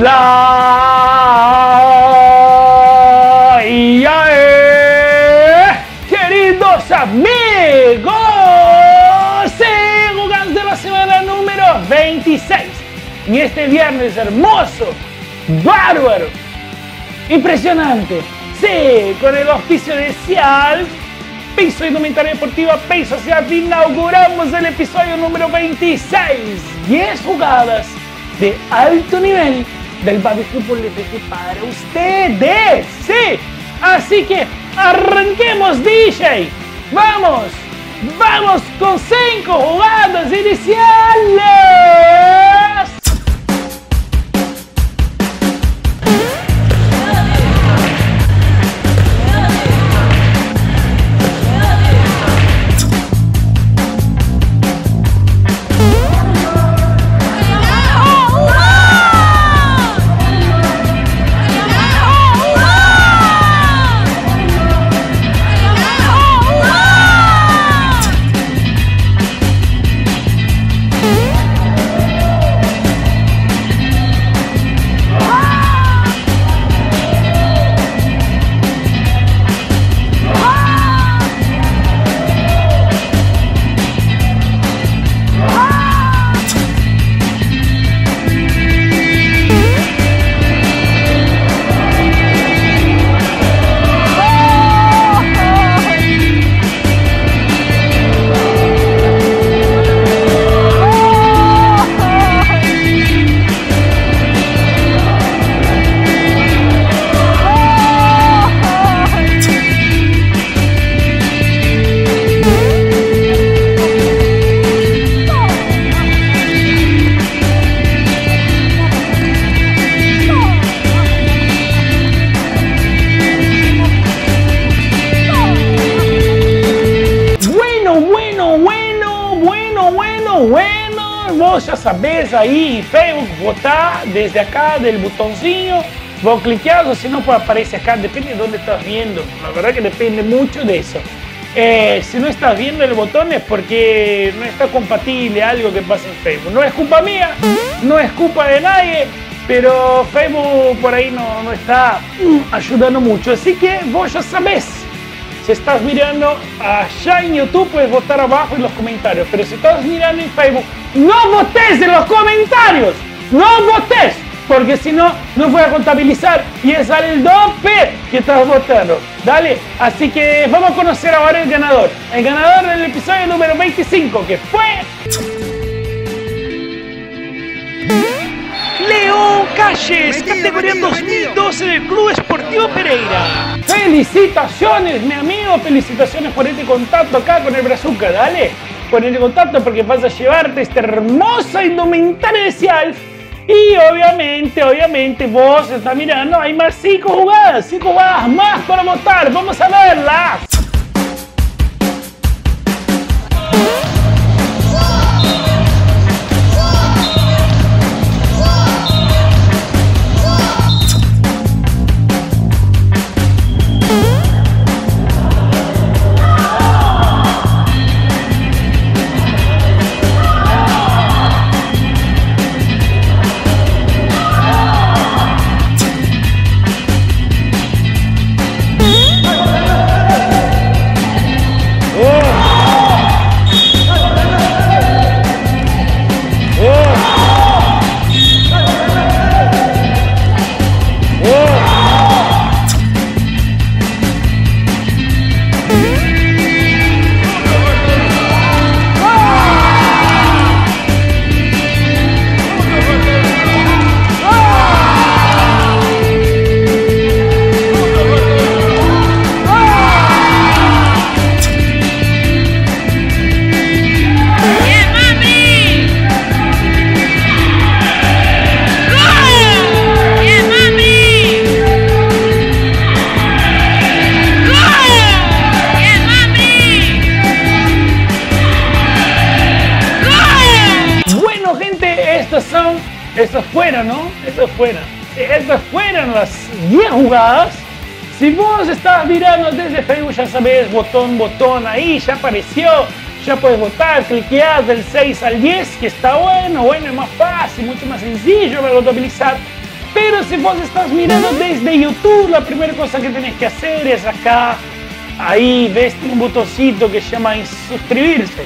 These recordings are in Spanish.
la eh, queridos amigos, jugando de la semana número 26 y este viernes hermoso, bárbaro, impresionante, sí, con el auspicio de Cial, Piso Indumentaria Deportiva, Piso Cial, inauguramos el episodio número 26, 10 jugadas de alto nivel del Fútbol FT para ustedes. Sí, así que arranquemos DJ. Vamos, vamos con cinco jugadas iniciales. Vos ya sabés ahí, Facebook, votar desde acá del botoncillo. Vos cliqueás o si no, pues aparece acá. Depende de dónde estás viendo. La verdad que depende mucho de eso. Eh, si no estás viendo el botón es porque no está compatible algo que pasa en Facebook. No es culpa mía, no es culpa de nadie, pero Facebook por ahí no, no está mm, ayudando mucho. Así que vos ya sabés. Si estás mirando allá en YouTube, puedes votar abajo en los comentarios. Pero si estás mirando en Facebook, no votes en los comentarios. No votes. Porque si no, no voy a contabilizar. Y es al dope que estás votando. Dale. Así que vamos a conocer ahora el ganador. El ganador del episodio número 25, que fue... León Calles, categoría 2012 del Club Esportivo Pereira. Felicitaciones, mi amigo, felicitaciones por este contacto acá con el Brazuca, dale. Ponete contacto porque vas a llevarte esta hermosa indumentaria de Cialf. Y obviamente, obviamente, vos estás mirando, hay más cinco jugadas, cinco jugadas más para votar. Vamos a verlas. Estas son. Estas fueron, ¿no? Estas fueron. Estas fueron las 10 jugadas. Si vos estás mirando desde Facebook, ya sabes, botón, botón, ahí ya apareció. Ya puedes votar, cliquear del 6 al 10, que está bueno, bueno, es más fácil, mucho más sencillo para contabilizar. Pero si vos estás mirando desde YouTube, la primera cosa que tenés que hacer es acá, ahí ves un botoncito que se llama suscribirse,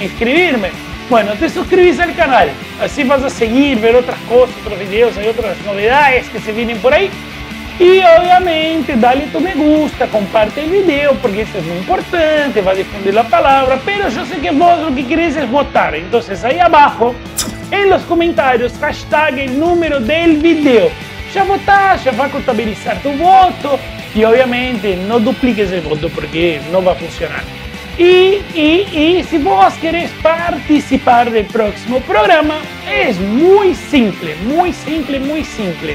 inscribirme. Bueno, te suscribís al canal, así vas a seguir, ver otras cosas, otros videos, hay otras novedades que se vienen por ahí. Y obviamente dale tu me gusta, comparte el video porque eso es muy importante, va a difundir la palabra, pero yo sé que vos lo que querés es votar, entonces ahí abajo en los comentarios hashtag el número del video. Ya votás, ya va a contabilizar tu voto y obviamente no dupliques el voto porque no va a funcionar. Y, y, y si vos querés participar del próximo programa, es muy simple, muy simple, muy simple.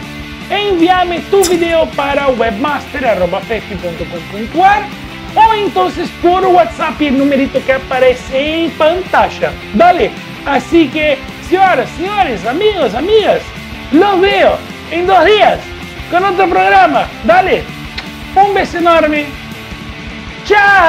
Envíame tu video para webmaster.com.ar o entonces por WhatsApp el numerito que aparece en pantalla. Dale, así que, señoras, señores, amigos, amigas, los veo en dos días con otro programa. Dale, un beso enorme. Tchau!